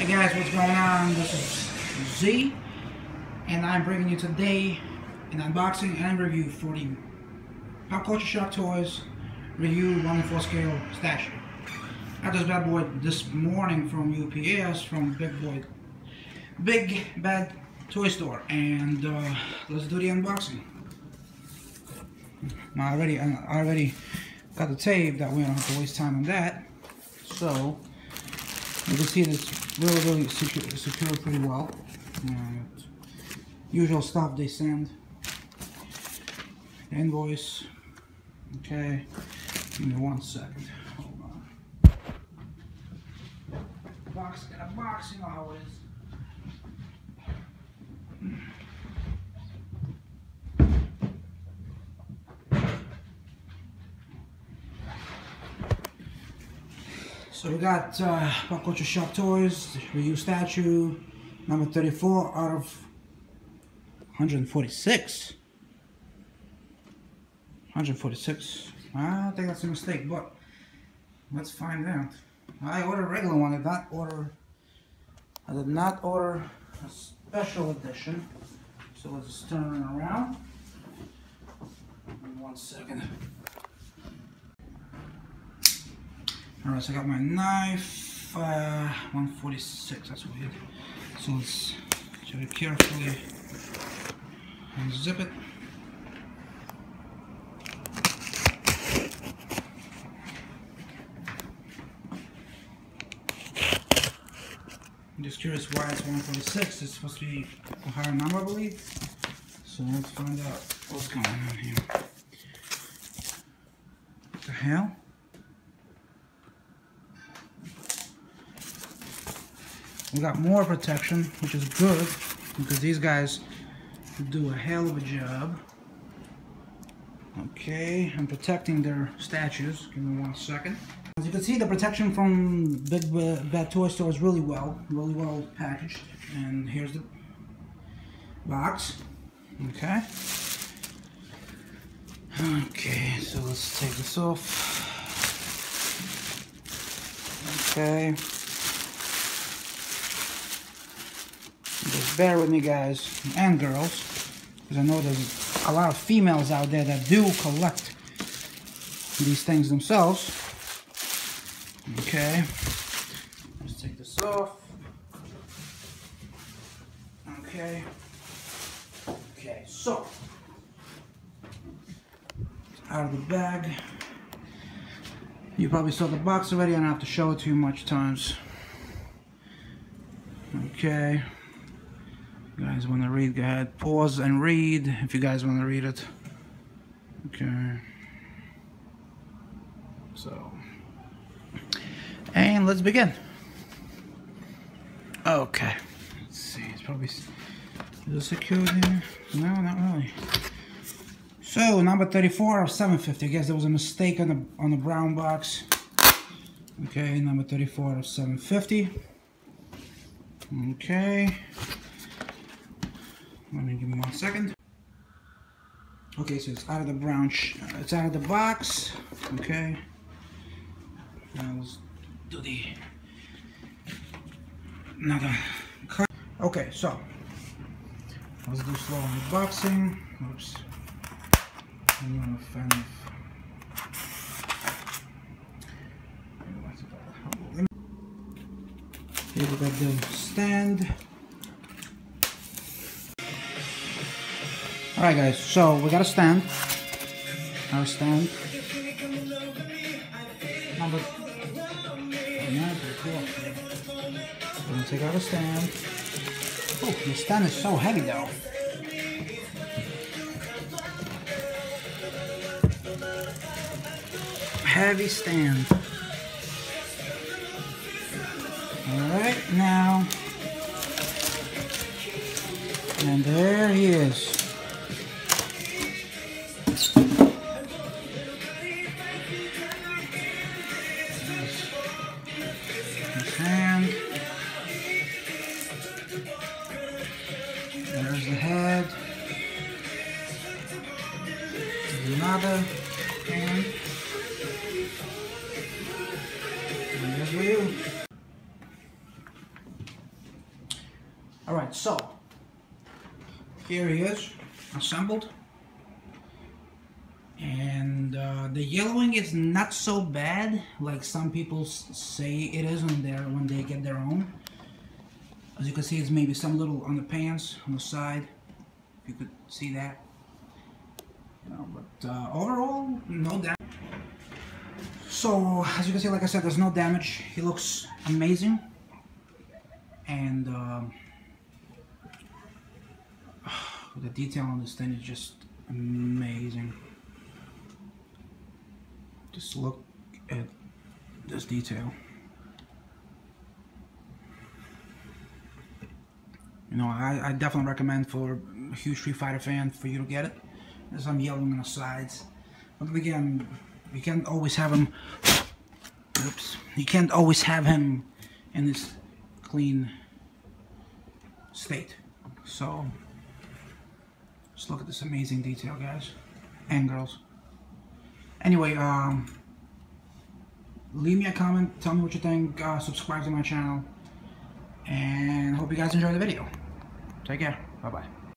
Hey guys, what's going on? This is Z, and I'm bringing you today an unboxing and review for the Pop Culture Shock Toys Ryu 1 in 4 scale statue. I got this bad boy this morning from UPS from Big Boy, Big Bad Toy Store, and uh, let's do the unboxing. I already, I already got the tape that we don't have to waste time on that. So you can see this really, really secure, secure pretty well. Uh, usual stuff they send. Invoice. Okay. Give me one second. Hold on. Box got a box, you know how it is. So we got uh, Pop Culture Shock Toys, Ryu statue, number 34 out of 146. 146. I think that's a mistake, but let's find out. I ordered a regular one. I did not order. I did not order a special edition. So let's turn around. One second. Alright, so I got my knife, uh, 146, that's weird. So let's very carefully unzip it. I'm just curious why it's 146. It's supposed to be a higher number, I believe. So let's find out what's going on here. What the hell? We got more protection, which is good, because these guys do a hell of a job. Okay, I'm protecting their statues. Give me one second. As you can see, the protection from Big Bad Toy Store is really well, really well packaged. And here's the box. Okay. Okay, so let's take this off. Okay. Just bear with me, guys and girls, because I know there's a lot of females out there that do collect these things themselves. Okay, let's take this off. Okay, okay, so out of the bag. You probably saw the box already. I don't have to show it too much times. Okay. You guys want to read, go ahead. Pause and read if you guys want to read it. Okay. So. And let's begin. Okay. Let's see. It's probably. Is it here? No, not really. So, number 34 of 750. I guess there was a mistake on the, on the brown box. Okay, number 34 of 750. Okay. Let me give me one second. Okay, so it's out of the brown, it's out of the box. Okay. Now let's do the another cut. Okay, so let's do slow unboxing. Oops. I'm not a fan of. Here we got the stand. Alright guys, so we got a stand. Our stand. Number We're gonna take out a stand. Oh, the stand is so heavy though. Heavy stand. Alright, now. And there he is. There's the head. Another hand. And there's Ryu. Alright, so here he is, assembled. And uh, the yellowing is not so bad, like some people say it is when, they're, when they get their own. As you can see, it's maybe some little on the pants, on the side, if you could see that. You know, but uh, overall, no damage. So, as you can see, like I said, there's no damage. He looks amazing. And um, the detail on this thing is just amazing. Just look at this detail. You know, I, I definitely recommend for a huge Street Fighter fan for you to get it. There's some yellowing on the sides. But again, you can't always have him, oops, you can't always have him in this clean state. So, just look at this amazing detail, guys and girls. Anyway, um, leave me a comment, tell me what you think, uh, subscribe to my channel, and hope you guys enjoy the video. Take care. Bye-bye.